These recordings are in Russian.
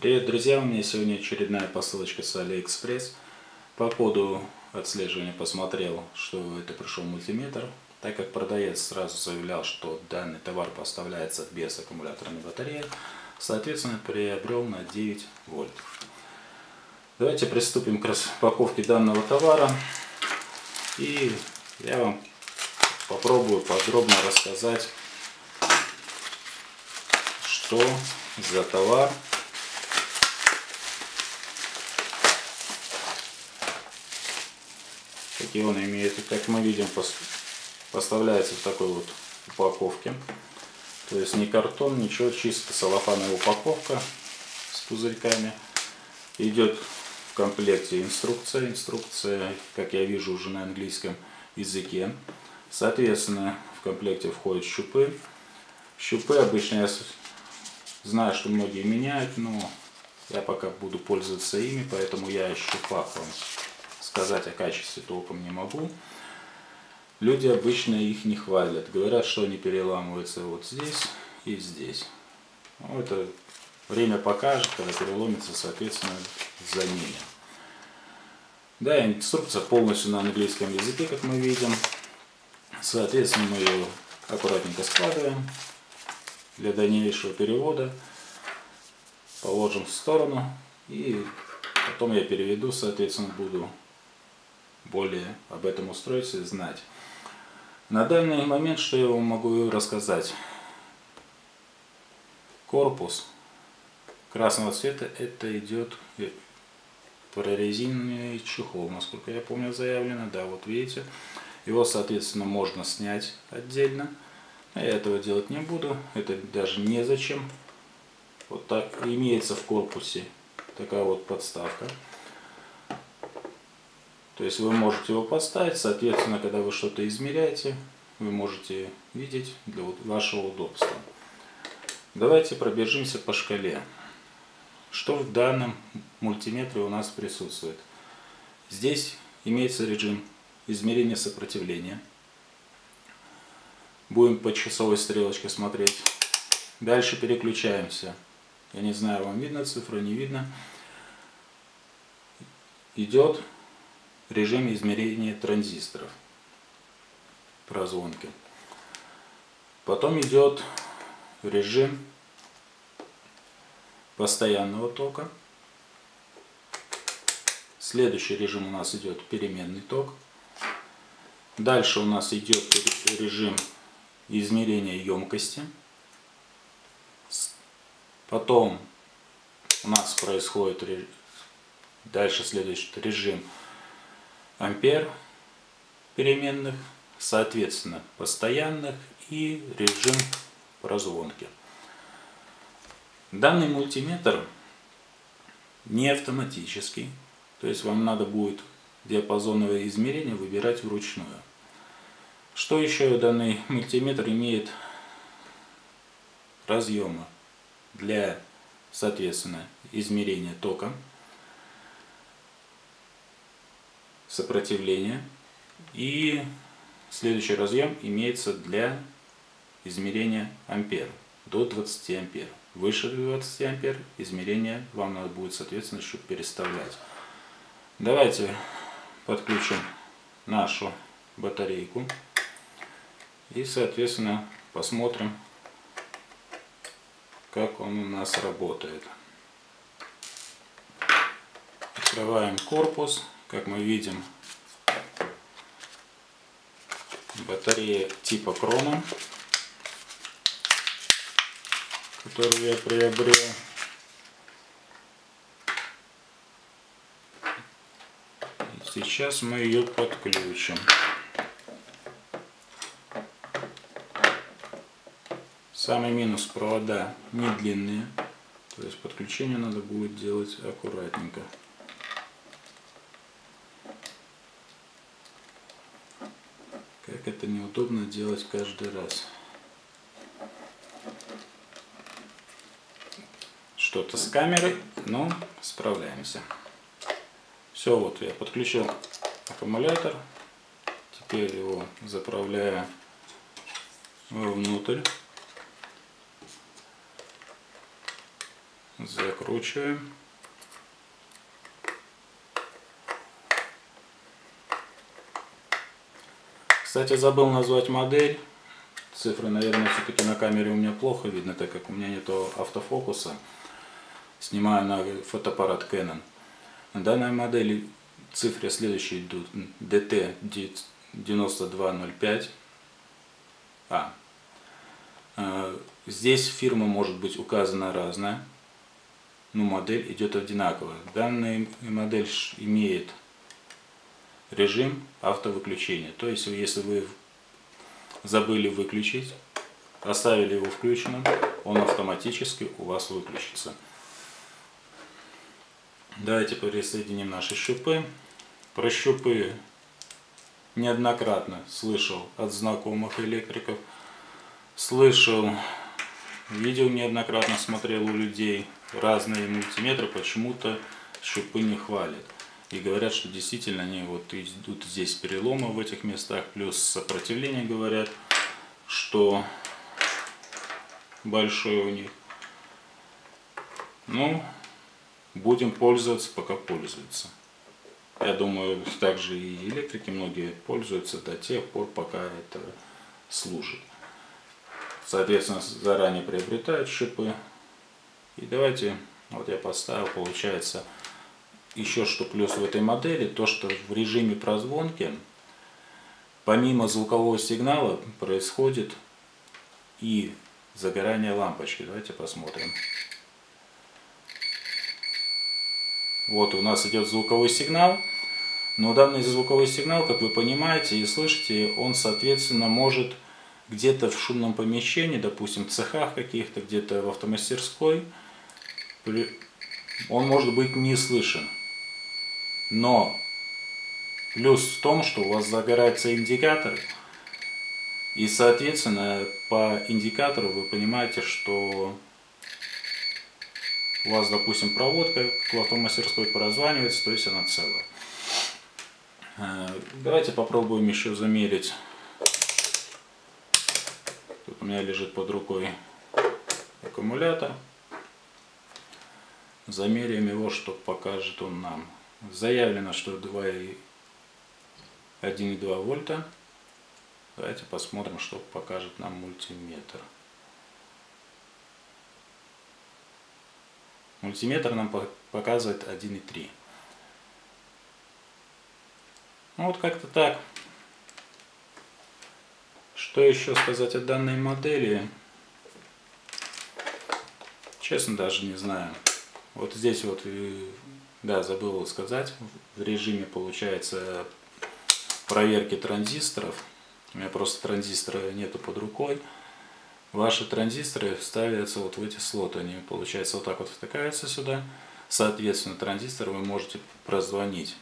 Привет, друзья! У меня сегодня очередная посылочка с AliExpress. По коду отслеживания посмотрел, что это пришел мультиметр. Так как продавец сразу заявлял, что данный товар поставляется без аккумуляторной батареи, соответственно приобрел на 9 вольт. Давайте приступим к распаковке данного товара. И я вам попробую подробно рассказать, что за товар какие он имеет. Как мы видим, поставляется в такой вот упаковке. То есть не картон, ничего, чисто салофановая упаковка с пузырьками. Идет в комплекте инструкция. Инструкция, как я вижу, уже на английском языке. Соответственно, в комплекте входят щупы. Щупы обычно я знаю, что многие меняют, но я пока буду пользоваться ими, поэтому я о щупах вам сказать о качестве толком не могу. Люди обычно их не хвалят. Говорят, что они переламываются вот здесь и здесь. Ну, это время покажет, когда переломится, соответственно, заменим. Да, инструкция полностью на английском языке, как мы видим. Соответственно, мы ее аккуратненько складываем для дальнейшего перевода. Положим в сторону и потом я переведу, соответственно, буду более об этом устройстве знать. На данный момент, что я вам могу рассказать? Корпус красного цвета, это идет прорезиненный чехол, насколько я помню заявлено. Да, вот видите. Его, соответственно, можно снять отдельно. Но я этого делать не буду. Это даже незачем. Вот так имеется в корпусе такая вот подставка. То есть вы можете его поставить, соответственно, когда вы что-то измеряете, вы можете видеть для вашего удобства. Давайте пробежимся по шкале. Что в данном мультиметре у нас присутствует? Здесь имеется режим измерения сопротивления. Будем по часовой стрелочке смотреть. Дальше переключаемся. Я не знаю, вам видно цифра, не видно. Идет режиме измерения транзисторов прозвонки. Потом идет режим постоянного тока. Следующий режим у нас идет переменный ток. Дальше у нас идет режим измерения емкости. Потом у нас происходит дальше следующий режим ампер переменных, соответственно постоянных и режим прозвонки. Данный мультиметр не автоматический, то есть вам надо будет диапазоновое измерение выбирать вручную. Что еще данный мультиметр имеет разъемы для, соответственно, измерения тока сопротивления. И следующий разъем имеется для измерения ампер до 20 ампер. Выше 20 ампер измерение вам надо будет соответственно еще переставлять. Давайте подключим нашу батарейку и соответственно посмотрим как он у нас работает. Открываем корпус. Как мы видим, батарея типа Крона, которую я приобрел. Сейчас мы ее подключим. Самый минус провода не длинные, то есть подключение надо будет делать аккуратненько. Как это неудобно делать каждый раз. Что-то с камерой, но справляемся. Все, вот я подключил аккумулятор. Теперь его заправляю внутрь. Закручиваем. Кстати, забыл назвать модель. Цифры, наверное, все-таки на камере у меня плохо видно, так как у меня нету автофокуса. Снимаю на фотоаппарат Canon. На данной модели цифры следующие идут. DT9205. А. Э, здесь фирма может быть указана разная, но модель идет одинаковая. Данная модель имеет режим автовыключения. То есть, если вы забыли выключить, оставили его включенным, он автоматически у вас выключится. Давайте присоединим наши щупы. Про щупы неоднократно слышал от знакомых электриков. Слышал, видео неоднократно смотрел у людей разные мультиметры, почему-то щупы не хвалят. И говорят, что действительно они вот идут здесь переломы в этих местах, плюс сопротивление говорят, что большое у них. Ну, будем пользоваться, пока пользуются. Я думаю, также и электрики многие пользуются до тех пор, пока это служит. Соответственно, заранее приобретают шипы. И давайте, вот я поставил, получается, еще что плюс в этой модели, то что в режиме прозвонки, помимо звукового сигнала, происходит и загорание лампочки. Давайте посмотрим. Вот у нас идет звуковой сигнал. Но данный звуковой сигнал, как вы понимаете и слышите, он, соответственно, может где-то в шумном помещении, допустим, в цехах каких-то, где-то в автомастерской, он может быть не слышен. Но плюс в том, что у вас загорается индикатор, и, соответственно, по индикатору вы понимаете, что у вас, допустим, проводка к автомастерской прозванивается, то есть она целая. Э, давайте попробуем еще замерить. Тут у меня лежит под рукой аккумулятор. Замеряем его, что покажет он нам. Заявлено, что 1,2 вольта. Давайте посмотрим, что покажет нам мультиметр. Мультиметр нам показывает 1,3. Ну вот как-то так. Что еще сказать о данной модели? Честно даже не знаю. Вот здесь вот, да, забыл сказать, в режиме получается проверки транзисторов. У меня просто транзистора нету под рукой. Ваши транзисторы ставятся вот в эти слоты. Они, получается, вот так вот втыкаются сюда. Соответственно, транзистор вы можете прозвонить.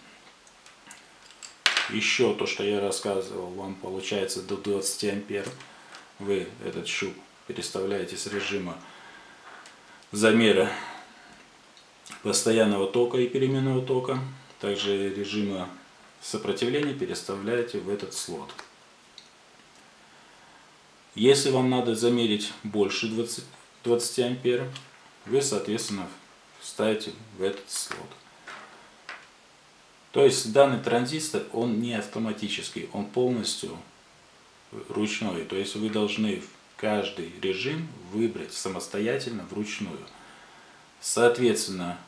Еще то, что я рассказывал, вам получается до 20 ампер. Вы этот щуп переставляете с режима замера постоянного тока и переменного тока. Также режима сопротивления переставляете в этот слот. Если вам надо замерить больше 20, 20 ампер, вы, соответственно, ставите в этот слот. То есть данный транзистор, он не автоматический, он полностью ручной. То есть вы должны каждый режим выбрать самостоятельно вручную. Соответственно,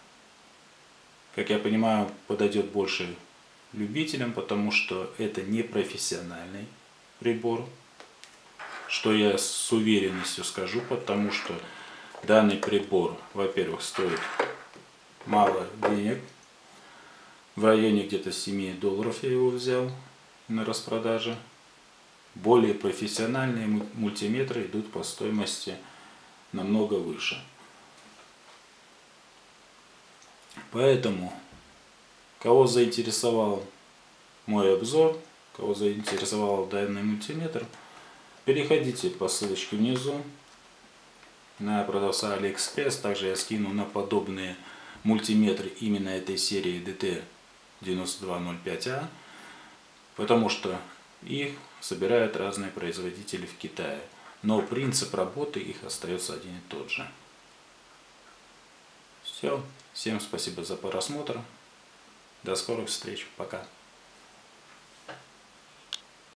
как я понимаю, подойдет больше любителям, потому что это не профессиональный прибор, что я с уверенностью скажу, потому что данный прибор, во-первых, стоит мало денег, в районе где-то 7 долларов я его взял на распродаже. Более профессиональные мультиметры идут по стоимости намного выше. Поэтому, кого заинтересовал мой обзор, кого заинтересовал данный мультиметр – Переходите по ссылочке внизу на продавца AliExpress. Также я скину на подобные мультиметры именно этой серии DT9205A, потому что их собирают разные производители в Китае. Но принцип работы их остается один и тот же. Все. Всем спасибо за просмотр. До скорых встреч. Пока.